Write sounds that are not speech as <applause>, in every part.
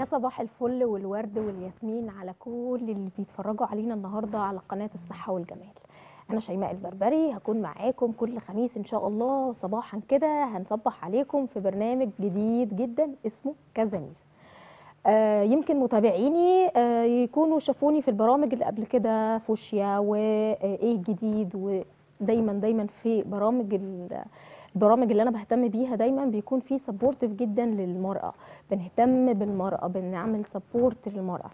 يا صباح الفل والورد والياسمين على كل اللي بيتفرجوا علينا النهارده على قناة الصحة والجمال. أنا شيماء البربري هكون معاكم كل خميس إن شاء الله صباحا كده هنصبح عليكم في برنامج جديد جدا اسمه كذا ميزة. آه يمكن متابعيني آه يكونوا شافوني في البرامج اللي قبل كده فوشيا وايه الجديد ودايما دايما في برامج البرامج اللي أنا بهتم بيها دايما بيكون في supportive جدا للمرأة. بنهتم بالمرأة بنعمل سبورت للمرأة.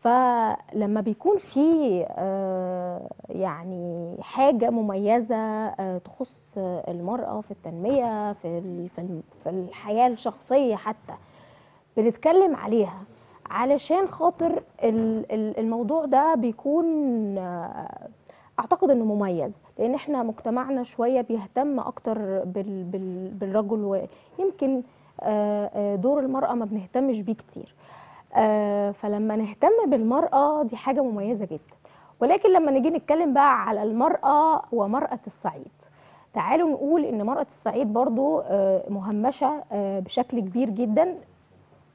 فلما بيكون في آه، يعني حاجة مميزة آه، تخص المرأة في التنمية في في ال- في الحياة الشخصية حتى بنتكلم عليها علشان خاطر ال- ال- الموضوع ده بيكون آه، أعتقد إنه مميز لأن إحنا مجتمعنا شوية بيهتم أكتر بال بال بالرجل ويمكن آه، آه، دور المرأة ما بنهتمش بيه كتير. آه، فلما نهتم بالمرأة دي حاجة مميزة جدا. ولكن لما نيجي نتكلم بقى على المرأة ومرأة الصعيد تعالوا نقول إن مرأة الصعيد برضو مهمشة بشكل كبير جدا.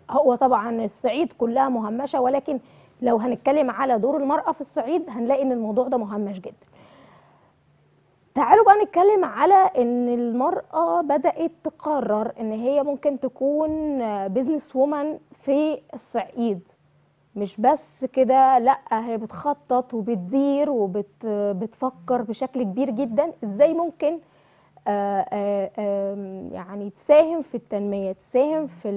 هو طبعا الصعيد كلها مهمشة ولكن لو هنتكلم على دور المرأة في الصعيد هنلاقي إن الموضوع ده مهمش جدا. تعالوا بقى نتكلم على إن المرأة بدأت تقرر إن هي ممكن تكون بيزنس وومن في الصعيد. مش بس كده لأ هي بتخطط وبتدير وبتفكر بشكل كبير جدا. إزاي ممكن آه، آه، آم، يعني تساهم في التنمية تساهم في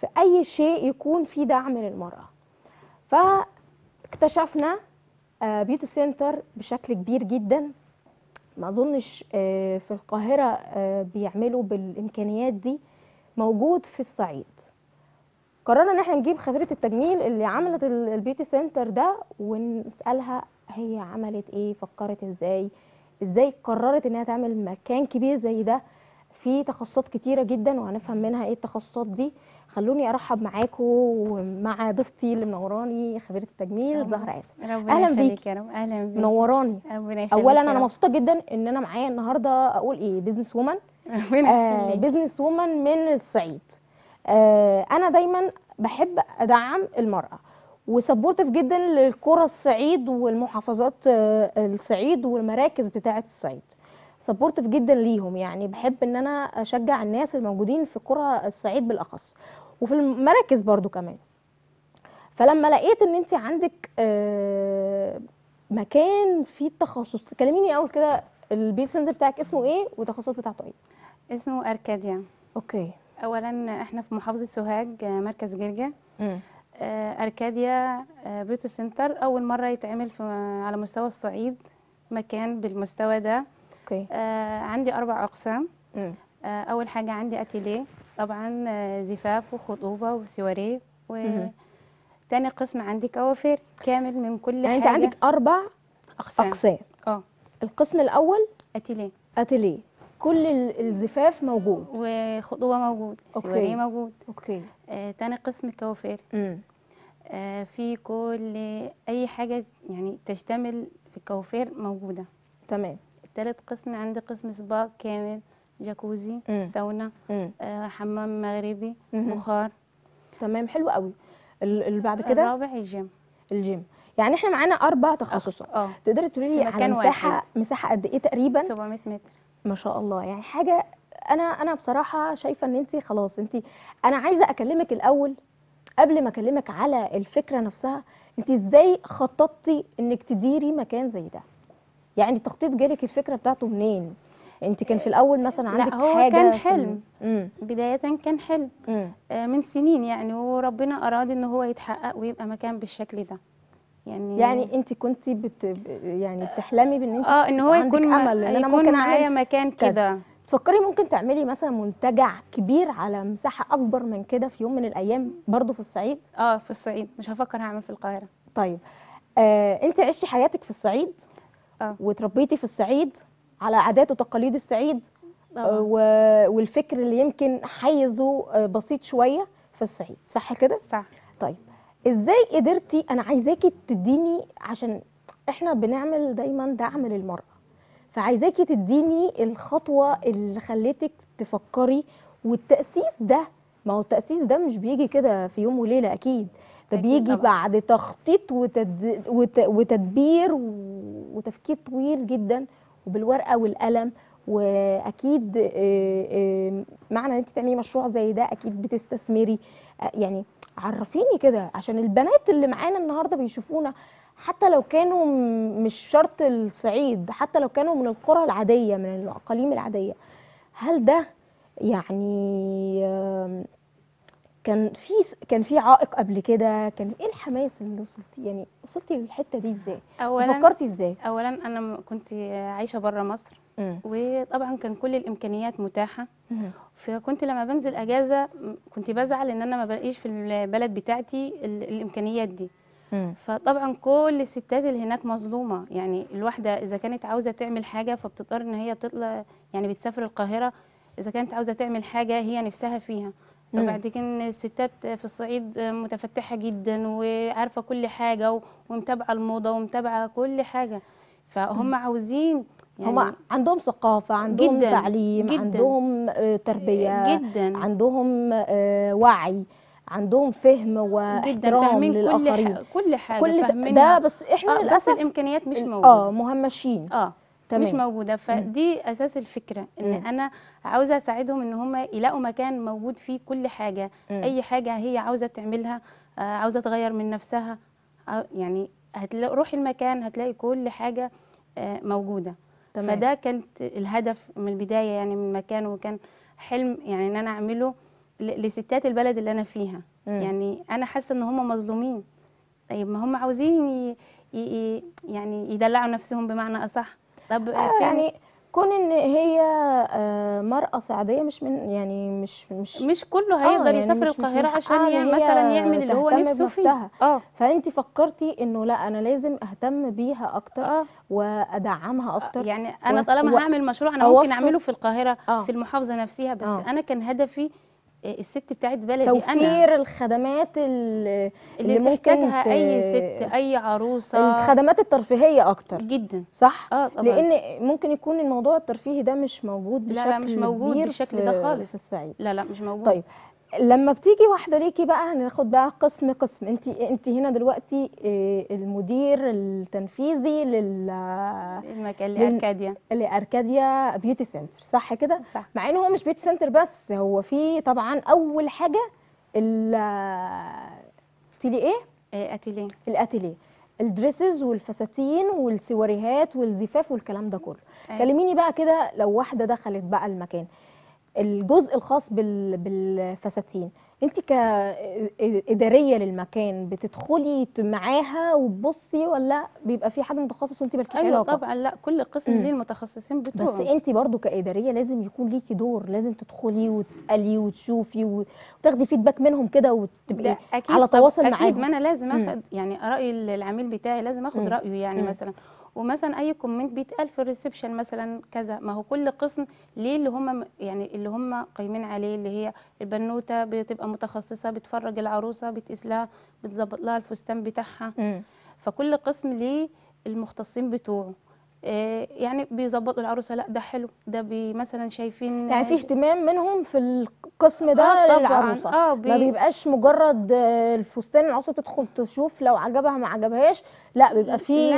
في أي شيء يكون فيه دعم للمرأة. فاكتشفنا آه، beauty center بشكل كبير جدا. ما أظنش آه، في القاهرة آه، بيعملوا بالإمكانيات دي موجود في الصعيد. قررنا إن إحنا نجيب خبيرة التجميل اللي عملت ال- ال beauty center ده ونسألها هي عملت إيه فكرت إزاي إزاي قررت إنها تعمل مكان كبير زي ده في تخصصات كتيرة جدا وهنفهم منها إيه التخصصات دي. خلوني أرحب معاكم ومع ضيفتي اللي منوراني خبيرة التجميل ربنا أهلاً يخليك بيكي. يا رب. أهلا بيك منوراني. ربنا يخليك اولا أنا. مبسوطة جدا إن أنا معايا النهارده أقول إيه business woman آه business woman من الصعيد. آه أنا دايما بحب أدعم المرأة و supportive جدا للقرى الصعيد والمحافظات آه الصعيد والمراكز بتاعة الصعيد. supportive جدا ليهم يعني. بحب إن أنا أشجع الناس الموجودين في قرى الصعيد بالأخص. وفي المراكز برضو كمان. فلما لقيت إن انت عندك آه مكان فيه التخصص كلميني أول كده ال beauty center بتاعك اسمه إيه والتخصصات بتاعته إيه؟ اسمه أركاديا. أوكي. اولا إحنا في محافظة سوهاج آه، مركز جرجا آه، أركاديا beauty center أول مرة يتعمل في على مستوى الصعيد مكان بالمستوى ده. أوكي. عندي أربع أقسام. أول حاجة عندي أتيليه. طبعا آه، زفاف وخطوبة وسواريه. وتاني قسم عندي كوافير كامل من كل يعني أنت حاجة. عندك أربع أقسام. أقسام. آه. القسم الأول؟ أتيليه. أتيليه. كل ال- الزفاف موجود. وخطوبة موجود. سواريه موجود. أوكي. آه، تاني قسم كوافير آه، في كل أي حاجة يعني تشتمل في الكوافير موجودة. تمام. التالت قسم عندي قسم سبا كامل. جاكوزي مم. ساونا آه، حمام مغربي. بخار. تمام حلو قوي. بعد كده؟ الرابع ال gym. ال gym. يعني إحنا معانا أربع تخصصات. آه. تقدري تقولي لي على مساحة واحد. مساحة قد إيه تقريبا؟ 700 متر. ما شاء الله. يعني حاجة أنا أنا بصراحة شايفة إن انت خلاص انت أنا عايزة أكلمك الأول قبل ما أكلمك على الفكرة نفسها. انت إزاي خططتي إنك تديري مكان زي ده؟ يعني التخطيط جالك الفكرة بتاعته منين؟ انت كان في الأول مثلا لا، عندك هو حاجة كان حلم. بداية كان حلم. آه، من سنين يعني وربنا أراد إن هو يتحقق ويبقى مكان بالشكل ده. يعني يعني انت كنت بت يعني بتحلمي بإن انت آه إن هو يكون أمل إن أنا ممكن معايا مكان. كده. تفكري ممكن تعملي مثلا منتجع كبير على مساحة أكبر من كده في يوم من الأيام برضو في الصعيد؟ آه في الصعيد. مش هفكر هعمل في القاهرة. طيب. آه، انت عشتي حياتك في الصعيد آه. وتربيتي في الصعيد على عادات وتقاليد الصعيد آه، والفكر اللي يمكن حيزه آه، بسيط شوية في الصعيد. صح كده؟ صح. طيب إزاي قدرتي أنا عايزاكي تديني عشان إحنا بنعمل دايما دعم للمرأة فعايزاكي تديني الخطوة اللي خلتك تفكري والتأسيس ده ما هو التأسيس ده مش بيجي كده في يوم وليلة أكيد. ده بيجي طبعا. بعد تخطيط وتد... وت... وتدبير و... وتفكير طويل جدا وبالورقة والقلم وأكيد آه، آه، معنى إن أنت تعملي مشروع زي ده أكيد بتستثمري. آه، يعني عرفيني كده عشان البنات اللي معانا النهاردة بيشوفونا حتى لو كانوا مش شرط الصعيد حتى لو كانوا من القرى العادية من الأقاليم العادية هل ده يعني كان في كان في عائق قبل كده كان إيه الحماس اللي وصلتي يعني وصلتي للحتة دي إزاي اولا فكرتي إزاي اولا أنا كنت عايشة بره مصر مم. وطبعا كان كل الإمكانيات متاحة مم. فكنت لما بنزل أجازة كنت بزعل إن أنا ما بلاقيش في البلد بتاعتي ال- الإمكانيات دي مم. فطبعا كل الستات اللي هناك مظلومة يعني الواحدة إذا كانت عاوزة تعمل حاجة فبتضطر إن هي بتطلع يعني بتسافر القاهرة إذا كانت عاوزة تعمل حاجة هي نفسها فيها مم. وبعد كده الستات في الصعيد متفتحة جدا وعارفة كل حاجة ومتابعة الموضة ومتابعة كل حاجة. فهم عاوزين يعني هما عندهم ثقافة عندهم جداً، تعليم جداً. عندهم آه، تربية جدا. عندهم آه، وعي عندهم فهم جدا واحترام فاهمين كل للآخرين. ح... كل حاجة كل ده- بس إحنا آه بس للأسف الإمكانيات مش موجودة. آه مهمشين. آه. تمام مش موجوده فدي أساس الفكرة إن مم. أنا عاوزة أساعدهم إن هم يلاقوا مكان موجود فيه كل حاجة مم. أي حاجة هي عاوزة تعملها آه عاوزة تغير من نفسها عاو- يعني هتلاقي روحي المكان هتلاقي كل حاجة آه موجودة تمام. فده كانت الهدف من البداية يعني من المكان وكان حلم يعني إن أنا أعمله لستات البلد اللي أنا فيها مم. يعني أنا حاسة إن هم مظلومين طيب ما هم عاوزين. ي... ي- يعني يدلعوا نفسهم بمعنى أصح طب آه يعني كون إن هي آه، مرأة صعيدية مش من يعني مش مش مش كله آه، هيقدر يعني يسافر حقها عشان يعمل هي مثلا يعمل اللي هو نفسه فيه. آه فانت فكرتي إنه لأ أنا لازم أهتم بيها أكتر آه وأدعمها أكتر يعني أنا طالما هعمل مشروع أنا ممكن أعمله في القاهرة آه. في المحافظة نفسها بس آه. أنا كان هدفي آه، الست بتاعت بلدي أنا. توفير الخدمات ال- اللي, ممكن بتحتاجها ت- أي ست أي عروسة. الخدمات الترفيهية أكتر. جدا. صح؟ آه طبعا. لأن ممكن يكون الموضوع الترفيهي ده مش موجود لا، بشكل لا، مش موجود بالشكل ده خالص. في الصعيد. لا لا مش موجود. طيب لما بتيجي واحدة ليكي بقى هناخد بقى قسم قسم. انت انت هنا دلوقتي آه، المدير التنفيذي لل المكان لأركاديا. لأركاديا beauty center صح كده؟ صح. مع إن هو مش beauty center بس هو في طبعا أول حاجة ال إيه؟ آه، اتيليه الأتيليه. الدريسز والفساتين والسواريهات والزفاف والكلام ده كله. أيوة. كلميني بقى كده لو واحدة دخلت بقى المكان. الجزء الخاص بال... بالفساتين انت كإدارية للمكان بتدخلي معاها وتبصي ولا بيبقى في حد متخصص وانت مالكيش أيوه علاقة طبعا لا كل قسم. ليه المتخصصين بس بتوعه انت برضو كإدارية لازم يكون ليكي دور لازم تدخلي وتسألي وتشوفي وتاخدي فيدباك منهم كده وتبقي أكيد على تواصل أكيد معاهم ما أنا لازم. آخد يعني رأي العميل بتاعي لازم آخد. رأيه يعني. مثلا ومثلا أي comment بيتقال في ال reception مثلا كذا. ما هو كل قسم ليه اللي هم يعني اللي هم قايمين عليه اللي هي البنوتة بتبقى متخصصة بتفرج العروسة بتقيس لها بتظبط لها الفستان بتاعها. فكل قسم ليه المختصين بتوعه. يعني بيظبطوا العروسة. لا ده حلو. ده بي مثلا شايفين يعني في اهتمام منهم في القسم ده آه. للعروسة. ما بي بيبقاش مجرد آه، الفستان العروسة تدخل تشوف لو عجبها ما عجبهاش. لا بيبقى في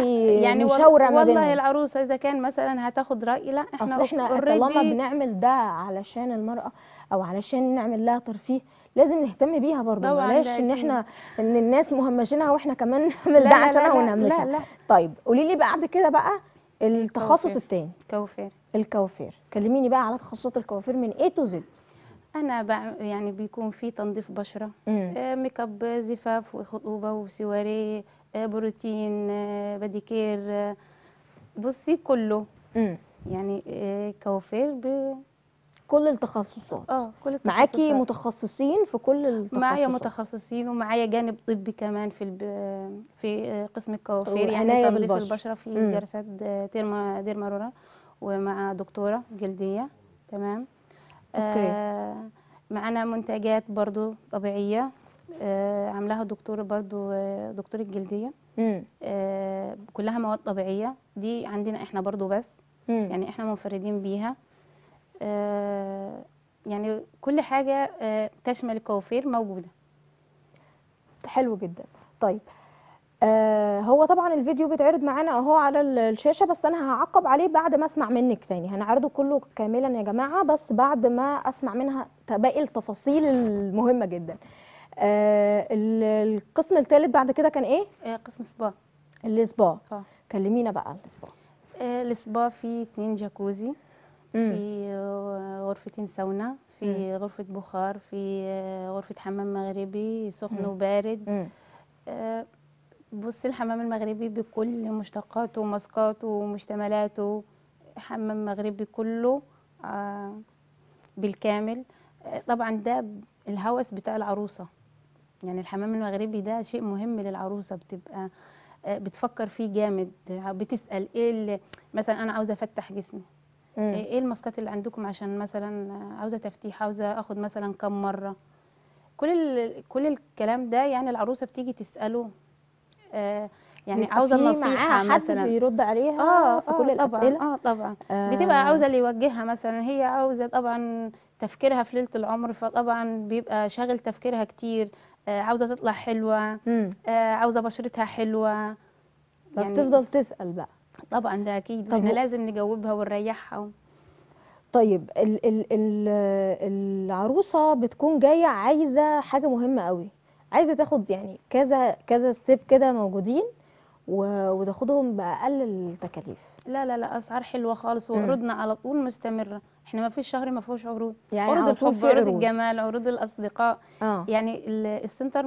يعني وال- مشاورة ما والله بينهم. العروسة إذا كان مثلا هتاخد رأي لا إحنا أصل إحنا طالما بنعمل ده علشان المرأة أو علشان نعمل لها ترفيه لازم نهتم بيها برضه. بلاش إن. إحنا إن الناس مهمشينها وإحنا كمان نعمل ده عشانها ونهمشها طيب قولي لي بعد كده بقى التخصص. التاني كوافير الكوافير كلميني بقى على تخصصات الكوافير من A to Z أنا. يعني بيكون في تنظيف بشرة. آه، ميك أب زفاف وخطوبه وسواري آه، بروتين آه، pedicure آه، بصي كله مم. يعني كوافير ب... كل التخصصات آه كل معاكي التخصصات. متخصصين في كل التخصصات معايا متخصصين ومعايا جانب طبي كمان في الب... في قسم الكوافير يعني تنظيف. البشرة في مم. جلسات derma dermaroller ومع دكتورة جلدية تمام أوكي. آه معانا منتجات برضو طبيعية آه عاملاها دكتورة برضو آه، دكتورة جلدية. آه كلها مواد طبيعية دي عندنا إحنا برضو بس مم. يعني إحنا منفردين بيها يعني كل حاجة آه، تشمل الكوافير موجودة. حلو جدا. طيب آه هو طبعا الفيديو بيتعرض معانا أهو على ال- الشاشة بس أنا هعقب عليه بعد ما أسمع منك تاني. هنعرضه كله كاملا يا جماعة بس بعد ما أسمع منها باقي التفاصيل المهمة جدا. آه ال- القسم الثالث بعد كده كان إيه؟ آه، قسم سبا. السبا كلمينا بقى السبا آه، السبا فيه اتنين جاكوزي. في آه، غرفتين ساونا في غرفة بخار في آه، غرفة حمام مغربي سخن مم. وبارد. آه، بص الحمام المغربي بكل مشتقاته وماسكاته ومشتملاته حمام مغربي كله بالكامل. طبعا ده الهوس بتاع العروسة. يعني الحمام المغربي ده شيء مهم للعروسة بتبقى بتفكر فيه جامد بتسأل إيه مثلا أنا عاوزة أفتح جسمي. مم. إيه الماسكات اللي عندكم عشان مثلا عاوزة تفتيح عاوزة آخد مثلا كم مرة كل ال... كل الكلام ده يعني العروسة بتيجي تسأله آه يعني عاوزة في نصيحة معاها حد مثلا بيرد عليها آه في كل طبعا الأسئلة آه طبعا آه. بتبقى عاوزة اللي يوجهها مثلا هي عاوزة طبعا تفكيرها في ليلة العمر فطبعا بيبقى شاغل تفكيرها كتير آه عاوزة تطلع حلوة. آه عاوزة بشرتها حلوة فبتفضل تسأل بقى طبعا ده أكيد هو- لازم نجاوبها ونريحها. و... طيب ال ال ال العروسة بتكون جاية عايزة حاجة مهمة قوي عايزة تاخد يعني كذا كذا ستيب كده موجودين وتاخدهم بأقل التكاليف. لا لا لا أسعار حلوة خالص. وعروضنا على طول مستمرة. إحنا ما فيش شهر ما فيهوش عروض. يعني عروض الحب عروض عروض. الجمال عروض الأصدقاء. آه. يعني ال- ال center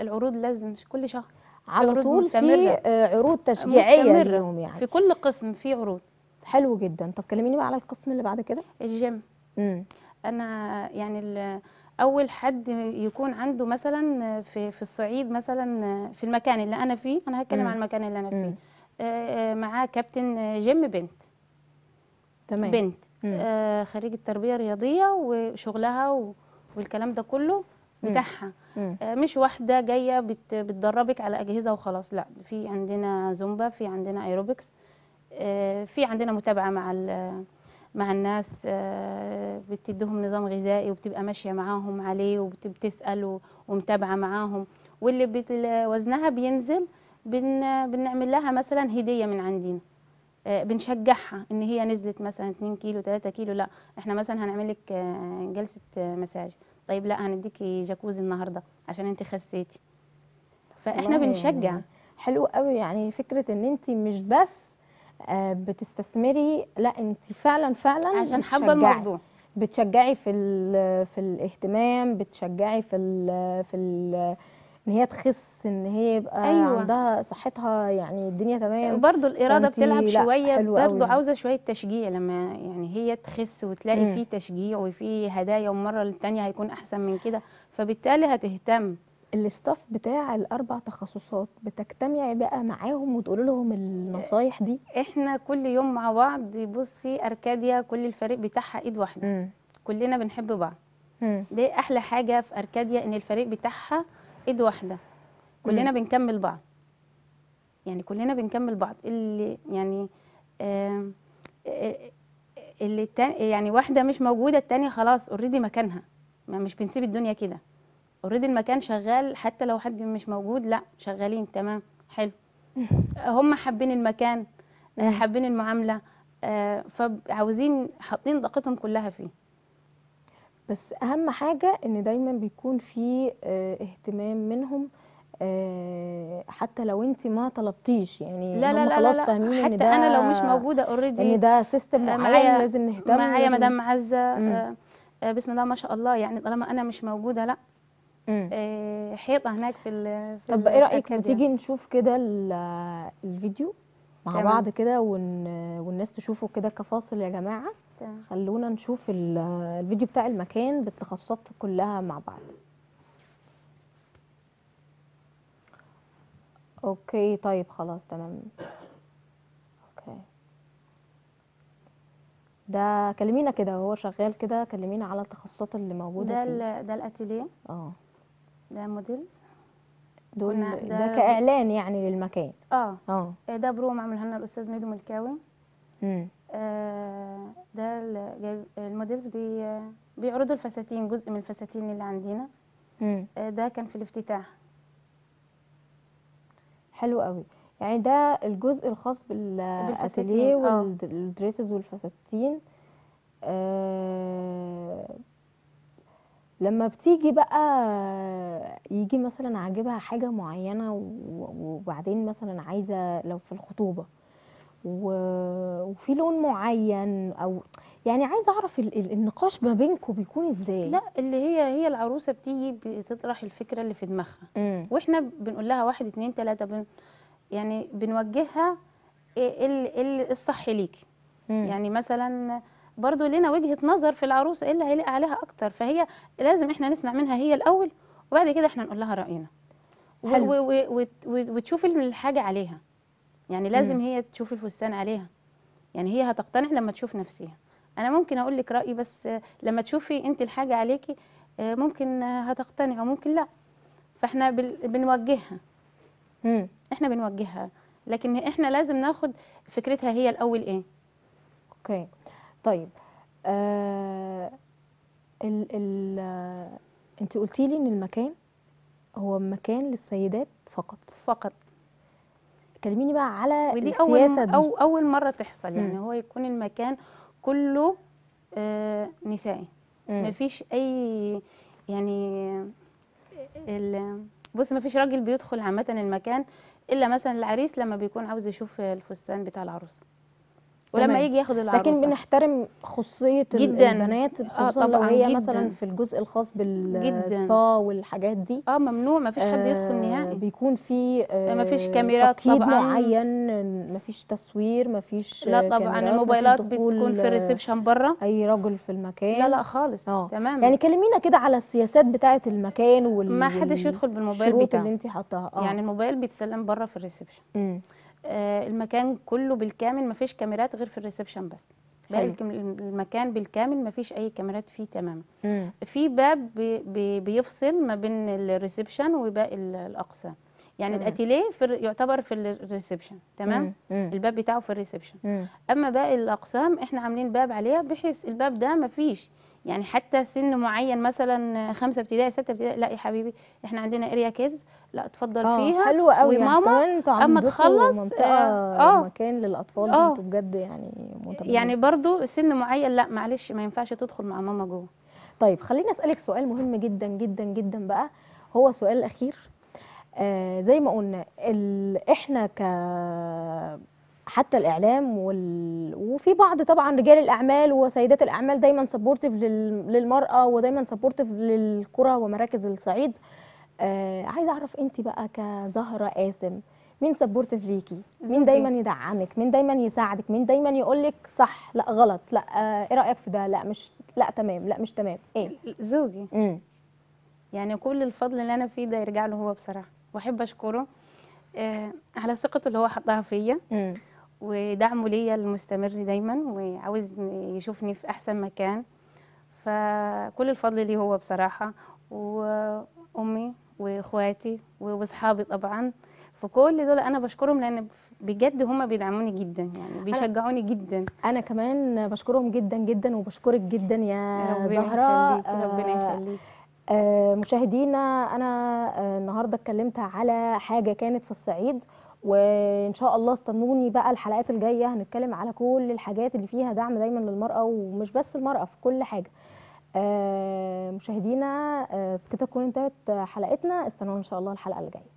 العروض لازم كل شهر. على طول في مستمرة. آه، عروض تشجيعية مستمرة. ليهم يعني. في كل قسم في عروض. حلو جدا. طب كلميني بقى على القسم اللي بعد كده. الجيم. امم أنا يعني أول حد يكون عنده مثلا في في الصعيد مثلا في المكان اللي أنا فيه أنا هتكلم. عن المكان اللي أنا. فيه. آه، آه، معاه كابتن جيم بنت. تمام. بنت. مم. آه، خريجة تربية رياضية وشغلها والكلام ده كله. بتاعها. آه، مش واحدة جاية بت- بتدربك على أجهزة وخلاص لا في عندنا زومبا في عندنا ايروبكس آه، في عندنا متابعة مع مع الناس آه، بتديهم نظام غذائي وبتبقى ماشية معاهم عليه وبتسأل و- ومتابعة معاهم. واللي وزنها بينزل بن بنعمل لها مثلا هدية من عندنا. بنشجعها إن هي نزلت مثلا 2 كيلو 3 كيلو لا إحنا مثلا هنعمل لك جلسة مساج. طيب لا هنديكي جاكوزي النهارده عشان انت خسيتي. فاحنا بنشجع. يعني حلو قوي يعني فكرة ان انت مش بس آه، بتستثمري لا انت فعلا فعلا عشان حابة بتشجعي. الموضوع. بتشجعي في في الاهتمام بتشجعي في ال في ال إن هي تخس إن هي يبقى أيوة. عندها صحتها يعني الدنيا تمام برضو الإرادة بتلعب شوية. برضو عاوزة شوية تشجيع لما يعني هي تخس وتلاقي. فيه تشجيع وفيه هدايا ومرة للتانية هيكون أحسن من كده فبالتالي هتهتم الاستاف بتاع الأربع تخصصات بتجتمعي بقى معاهم وتقولي لهم النصايح دي إحنا كل يوم مع بعض بصي أركاديا كل الفريق بتاعها إيد واحدة مم. كلنا بنحب بعض مم. دي أحلى حاجة في أركاديا إن الفريق بتاعها ايد واحدة. كلنا بنكمل بعض. يعني كلنا بنكمل بعض. اللي يعني آم، آه، اللي التاني يعني واحدة مش موجودة التانية خلاص already مكانها. ما مش بنسيب الدنيا كده. already المكان شغال حتى لو حد مش موجود لا شغالين تمام حلو. <laughs> هم حابين المكان آه، مم. حابين المعاملة آه، فعاوزين حاطين طاقتهم كلها فيه. بس أهم حاجة إن دايما بيكون في آه، اهتمام منهم آه، حتى لو أنت ما طلبتيش يعني لا لا لا خلاص لا, فاهمين لا. إن حتى أنا لو مش موجودة إن اوريدي ده سيستم آه، معين معايا- لازم نهتم معايا مدام عزه بسم الله ما شاء الله يعني طالما أنا مش موجودة لا حيطة هناك في ال في طب إيه رأيك الأكاديمية. تيجي نشوف كده ال- الفيديو مع تمام. بعض كده ون... والناس تشوفه كده كفاصل يا جماعة. خلونا نشوف ال- الفيديو بتاع المكان بالتخصصات كلها مع بعض. أوكي طيب خلاص تمام. أوكي. ده كلمينا كده وهو شغال كده كلمينا على التخصصات اللي موجودة ده ده الأتيليه؟ آه. ده models؟ دول ده, ده- كإعلان يعني للمكان. آه. آه. ده بروم عملها لنا الأستاذ ميدو ملكاوي. امم ده ال- جايب- ال models بي بيعرضوا الفساتين جزء من الفساتين اللي عندنا. آه، ده كان في الافتتاح حلو قوي يعني ده الجزء الخاص بالاتيليه بالفساتين، آه. وال dresses والفساتين آه لما بتيجي بقى يجي مثلا عاجبها حاجة معينة و- وبعدين مثلا عايزة لو في الخطوبة و- وفي لون معين أو يعني عايزة أعرف ال- ال- النقاش ما بينكم بيكون إزاي؟ لا اللي هي هي العروسة بتيجي بتطرح الفكرة اللي في دماغها. وإحنا بنقول لها واحد اتنين تلاتة بن يعني بنوجهها إيه ال- ال- الصح ليكي. يعني مثلا برضو لنا وجهة نظر في العروسة إيه اللي هيليق عليها أكتر. فهي لازم إحنا نسمع منها هي الأول وبعد كده إحنا نقول لها وت- وتشوف الحاجة عليها. يعني لازم هي تشوف الفستان عليها. يعني هي هتقتنع لما تشوف نفسها. أنا ممكن أقول لك رأيي بس آه، لما تشوفي أنت الحاجة عليكي آه، ممكن آه، هتقتنع وممكن لأ. فإحنا بنوجهها. مم. إحنا بنوجهها. لكن إحنا لازم ناخد فكرتها هي الأول إيه. أوكي. طيب آه ال ال أنت قلتي لي إن المكان هو مكان للسيدات فقط. فقط. كلميني بقى على ودي السياسة اول دي أو أول مرة تحصل يعني مم. هو يكون المكان كله آه نسائي مم. مفيش أي يعني بص مفيش راجل بيدخل عامة المكان إلا مثلا العريس لما بيكون عاوز يشوف الفستان بتاع العروسة ولما تمام. يجي ياخد العروسة لكن بنحترم خصوصية ال- جداً. البنات آه، خصوصا لو طبعاً هي جداً. مثلا في الجزء الخاص. بالسبا والحاجات دي آه ممنوع مفيش حد يدخل آه، نهائي بيكون في آه، مفيش كاميرات تقييد طبعاً. معين مفيش تصوير مفيش لا آه، طبعا كاميرات، الموبايلات بتكون في آه، الريسبشن بره أي رجل في المكان لا لا خالص آه تمام يعني كلمينا كده على السياسات بتاعه المكان وال ما حدش يدخل بالموبايل بتاعه اللي انت حاطاها آه يعني الموبايل بيتسلم بره في ال reception. آه، المكان كله بالكامل مفيش كاميرات غير في ال reception بس. باقي المكان بالكامل مفيش أي كاميرات فيه تماما. في باب بي بي بيفصل ما بين ال reception وباقي ال- الأقسام. يعني. الأتيليه في يعتبر في ال reception تمام مم. الباب بتاعه في ال reception مم. أما باقي الأقسام إحنا عاملين باب عليها بحيث الباب ده مفيش يعني حتى سن معين مثلا خمسة ابتدائي ستة ابتدائي لا يا حبيبي إحنا عندنا area kids لا اتفضل آه فيها حلو قوي يعني وماما أما عندكم تخلص، آه، آه. مكان للأطفال آه. أنتوا بجد يعني متميزين. يعني برضو سن معين لا معلش ما ينفعش تدخل مع ماما جوه طيب خليني أسألك سؤال مهم جدا جدا جدا بقى هو السؤال الاخير آه زي ما قلنا ال... إحنا ك حتى الإعلام وال... وفي بعض طبعا رجال الأعمال وسيدات الأعمال دايما supportive لل... للمرأة ودايما supportive للقرى ومراكز الصعيد. آه عايزة أعرف انت بقى كزهرة قاسم مين سبورتيف ليكي؟ مين. دايما يدعمك؟ مين دايما يساعدك؟ مين دايما يقولك صح لا غلط لا آه إيه رأيك في ده؟ لا مش لا تمام لا مش تمام إيه؟ زوجي. امم يعني كل الفضل اللي أنا فيه ده يرجع له هو بصراحة. وأحب أشكره. آه على ثقته اللي هو حطها فيا. ودعمه ليا المستمر دايما وعاوز يشوفني في أحسن مكان. فكل الفضل ليه هو بصراحة وأمي وإخواتي وأصحابي طبعا. فكل دول أنا بشكرهم لأن بجد هم بيدعموني جدا يعني بيشجعوني جدا. أنا كمان بشكرهم جدا جدا وبشكرك جدا يا ربنا زهره يخليكي ربنا آه، يخليكي مشاهدينا أنا آه، النهارده اتكلمت على حاجة كانت في الصعيد وإن شاء الله استنوني بقى الحلقات الجاية. هنتكلم على كل الحاجات اللي فيها دعم دايما للمرأة ومش بس المرأة في كل حاجة. آه، مشاهدينا آه، كده تكون انتهت حلقتنا. استنونا إن شاء الله الحلقة اللي جاية.